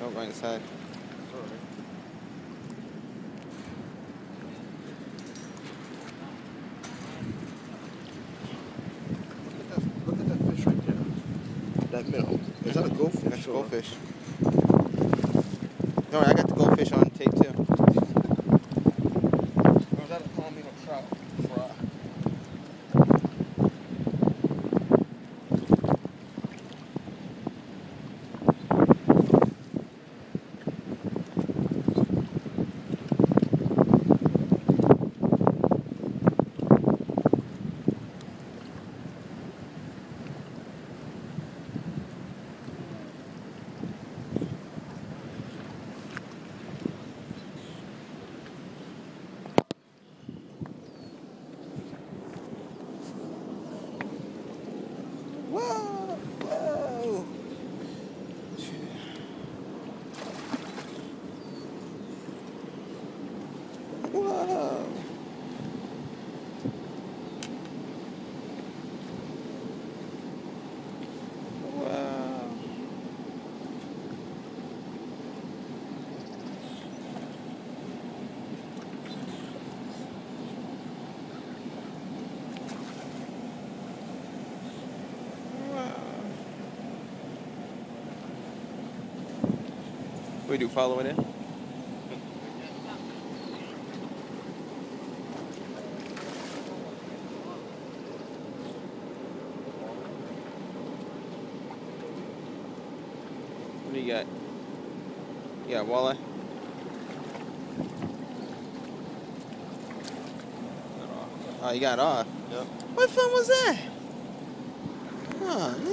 Oh, right inside. Look at that fish right there. That minnow. Is that a goldfish? That's a or- goldfish. No, I got the goldfish on tape too. Whoa! What do you do? Follow it in? What do you got? You got walleye? Oh, you got off. Yep. What fun was that? Oh, man.